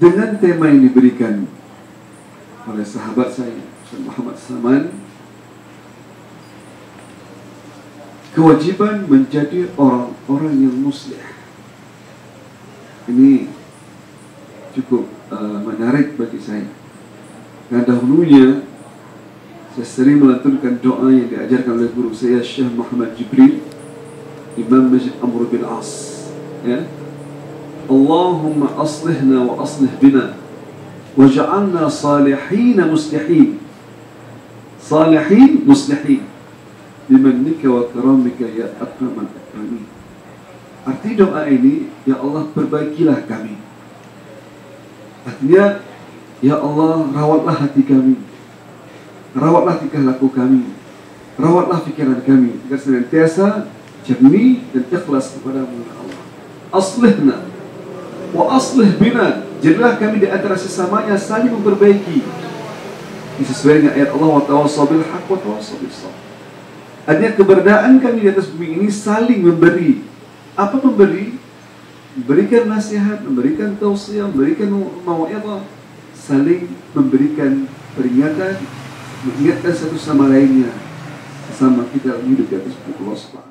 dengan tema yang diberikan oleh sahabat saya Syekh Muhammad Saman kewajiban menjadi orang-orang yang muslih. Ini cukup uh, menarik bagi saya. Karena dahulunya saya sering melantunkan doa yang diajarkan oleh guru saya Syekh Muhammad Jibril Imam Masjid Amr bin As ya Wa aslih bina waj'alna salihin muslihin salihin muslihin bimannika wa karamika ya akraman akramin arti doa ini ya Allah perbaikilah kami artinya ya Allah rawatlah hati kami rawatlah tingkah laku kami rawatlah pikiran kami agar senantiasa jernih dan ikhlas kepada Allah aslihna wa aslih bina jadilah kami di antara sesamanya saling memperbaiki. Ini sesuai dengan ayat Allah wa tawassaw bil haq wa tawassaw bis sabr artinya keberadaan kami di atas bumi ini saling memberi. Apa memberi memberikan nasihat memberikan tausiah memberikan mau'izah. Saling memberikan peringatan mengingatkan satu sama lainnya. Sama kita hidup di atas bumi Allah